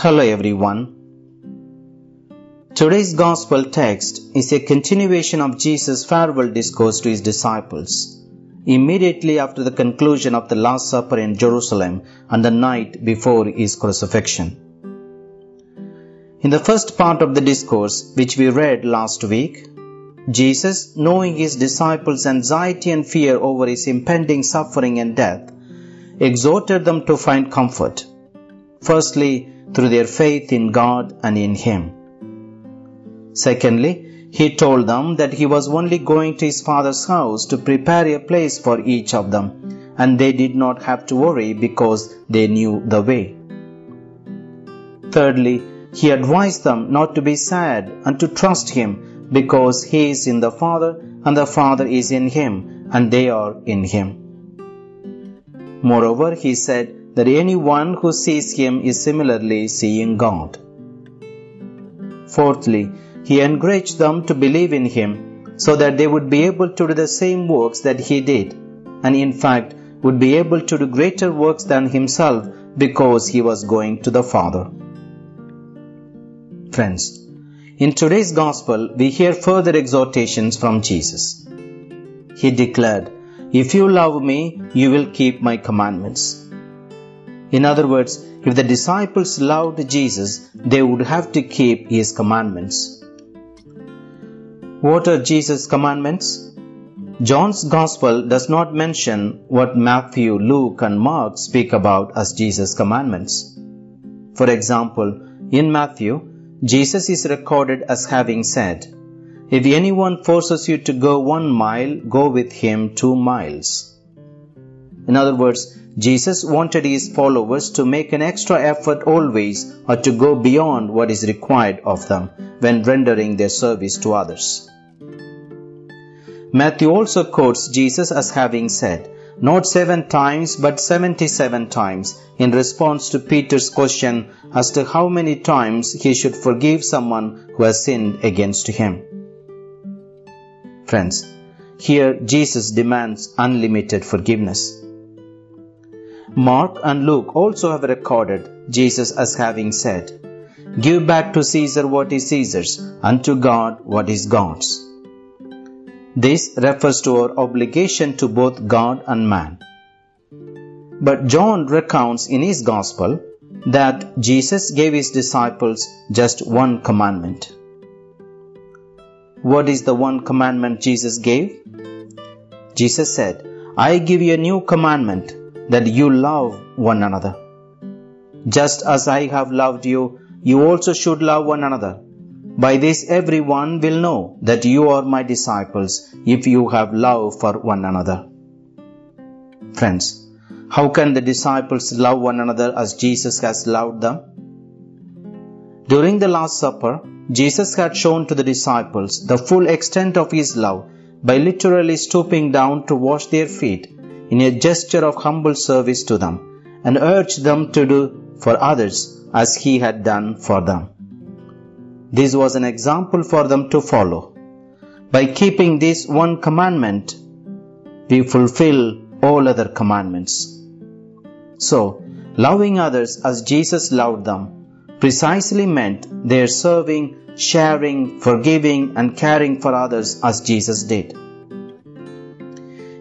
Hello everyone. Today's gospel text is a continuation of Jesus' farewell discourse to his disciples immediately after the conclusion of the Last Supper in Jerusalem and the night before his crucifixion. In the first part of the discourse, which we read last week, Jesus, knowing his disciples' anxiety and fear over his impending suffering and death, exhorted them to find comfort. Firstly, through their faith in God and in Him. Secondly, He told them that He was only going to His Father's house to prepare a place for each of them, and they did not have to worry because they knew the way. Thirdly, He advised them not to be sad and to trust Him because He is in the Father and the Father is in Him and they are in Him. Moreover, He said, that anyone who sees him is similarly seeing God. Fourthly, he encouraged them to believe in him so that they would be able to do the same works that he did, and in fact would be able to do greater works than himself because he was going to the Father. Friends, in today's Gospel, we hear further exhortations from Jesus. He declared, If you love me, you will keep my commandments. In other words, if the disciples loved Jesus, they would have to keep his commandments. What are Jesus' commandments? John's Gospel does not mention what Matthew, Luke, and Mark speak about as Jesus' commandments. For example, in Matthew, Jesus is recorded as having said, If anyone forces you to go one mile, go with him two miles. In other words, Jesus wanted his followers to make an extra effort always or to go beyond what is required of them when rendering their service to others. Matthew also quotes Jesus as having said, not seven times but 77 times in response to Peter's question as to how many times he should forgive someone who has sinned against him. Friends, here Jesus demands unlimited forgiveness. Mark and Luke also have recorded Jesus as having said, Give back to Caesar what is Caesar's, and to God what is God's. This refers to our obligation to both God and man. But John recounts in his Gospel that Jesus gave his disciples just one commandment. What is the one commandment Jesus gave? Jesus said, I give you a new commandment that you love one another. Just as I have loved you, you also should love one another. By this everyone will know that you are my disciples if you have love for one another. Friends, how can the disciples love one another as Jesus has loved them? During the Last Supper, Jesus had shown to the disciples the full extent of his love by literally stooping down to wash their feet in a gesture of humble service to them and urged them to do for others as he had done for them. This was an example for them to follow. By keeping this one commandment, we fulfill all other commandments. So, loving others as Jesus loved them precisely meant their serving, sharing, forgiving, and caring for others as Jesus did.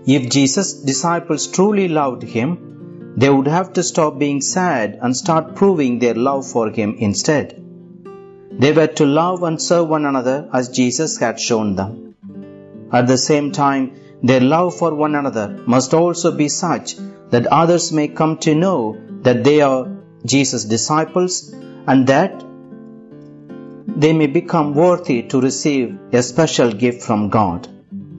If Jesus' disciples truly loved him, they would have to stop being sad and start proving their love for him instead. They were to love and serve one another as Jesus had shown them. At the same time, their love for one another must also be such that others may come to know that they are Jesus' disciples and that they may become worthy to receive a special gift from God,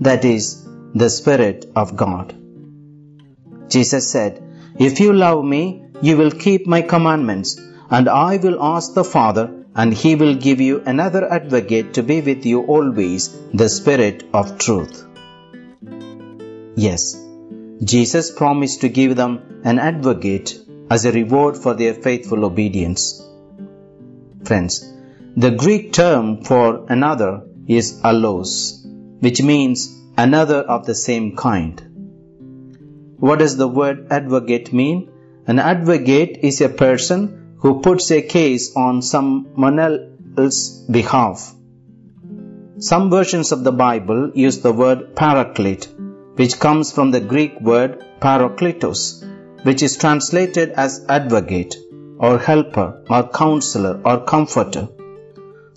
that is, the Spirit of God. Jesus said, If you love me, you will keep my commandments, and I will ask the Father, and he will give you another advocate to be with you always, the Spirit of truth. Yes, Jesus promised to give them an advocate as a reward for their faithful obedience. Friends, the Greek term for another is allos, which means another of the same kind. What does the word advocate mean? An advocate is a person who puts a case on someone else's behalf. Some versions of the Bible use the word paraclete, which comes from the Greek word parakletos, which is translated as advocate or helper or counselor or comforter.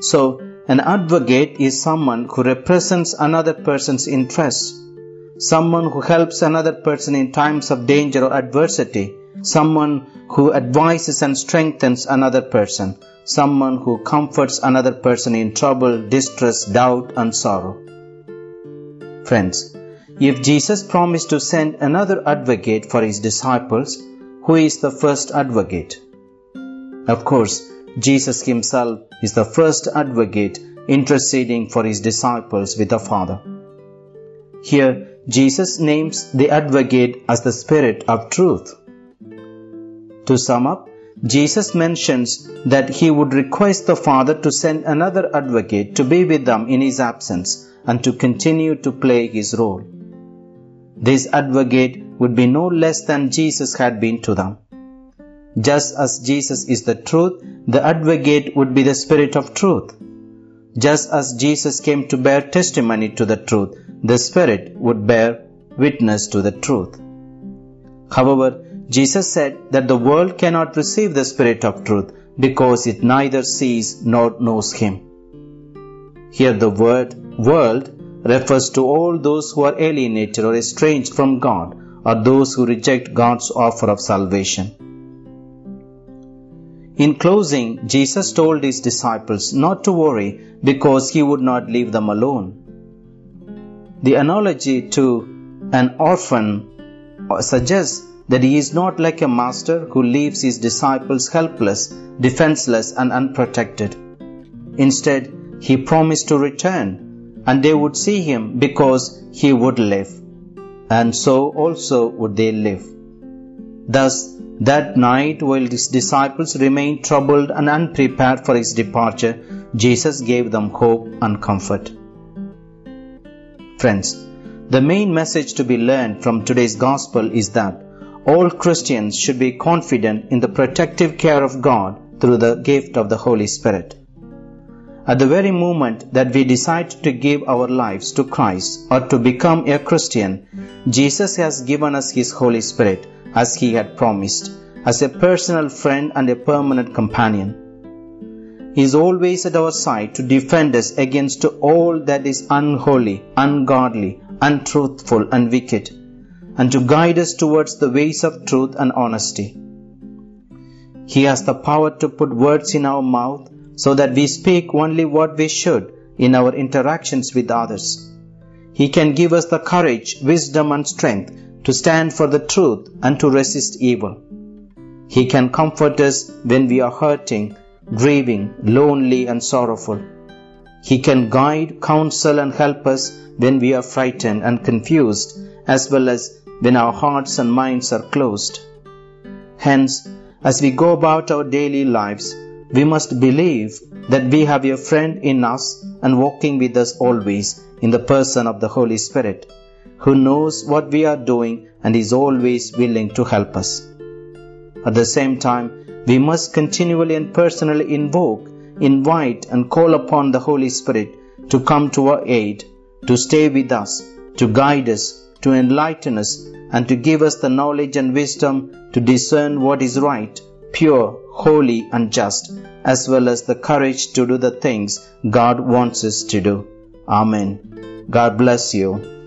So, an advocate is someone who represents another person's interests, someone who helps another person in times of danger or adversity, someone who advises and strengthens another person, someone who comforts another person in trouble, distress, doubt, and sorrow. Friends, if Jesus promised to send another advocate for his disciples, who is the first advocate? Of course, Jesus himself is the first advocate interceding for his disciples with the Father. Here, Jesus names the advocate as the Spirit of truth. To sum up, Jesus mentions that he would request the Father to send another advocate to be with them in his absence and to continue to play his role. This advocate would be no less than Jesus had been to them. Just as Jesus is the truth, the advocate would be the Spirit of truth. Just as Jesus came to bear testimony to the truth, the Spirit would bear witness to the truth. However, Jesus said that the world cannot receive the Spirit of truth because it neither sees nor knows Him. Here the word world refers to all those who are alienated or estranged from God or those who reject God's offer of salvation. In closing, Jesus told his disciples not to worry because he would not leave them alone. The analogy to an orphan suggests that he is not like a master who leaves his disciples helpless, defenseless, and unprotected. Instead, he promised to return, and they would see him because he would live, and so also would they live. Thus, that night, while his disciples remained troubled and unprepared for his departure, Jesus gave them hope and comfort. Friends, the main message to be learned from today's gospel is that all Christians should be confident in the protective care of God through the gift of the Holy Spirit. At the very moment that we decide to give our lives to Christ or to become a Christian, Jesus has given us His Holy Spirit as he had promised, as a personal friend and a permanent companion. He is always at our side to defend us against all that is unholy, ungodly, untruthful, and wicked, and to guide us towards the ways of truth and honesty. He has the power to put words in our mouth so that we speak only what we should in our interactions with others. He can give us the courage, wisdom, and strength to stand for the truth and to resist evil. He can comfort us when we are hurting, grieving, lonely, and sorrowful. He can guide, counsel, and help us when we are frightened and confused, as well as when our hearts and minds are closed. Hence, as we go about our daily lives, we must believe that we have a friend in us and walking with us always in the person of the Holy Spirit who knows what we are doing and is always willing to help us. At the same time, we must continually and personally invoke, invite, and call upon the Holy Spirit to come to our aid, to stay with us, to guide us, to enlighten us, and to give us the knowledge and wisdom to discern what is right, pure, holy, and just, as well as the courage to do the things God wants us to do. Amen. God bless you.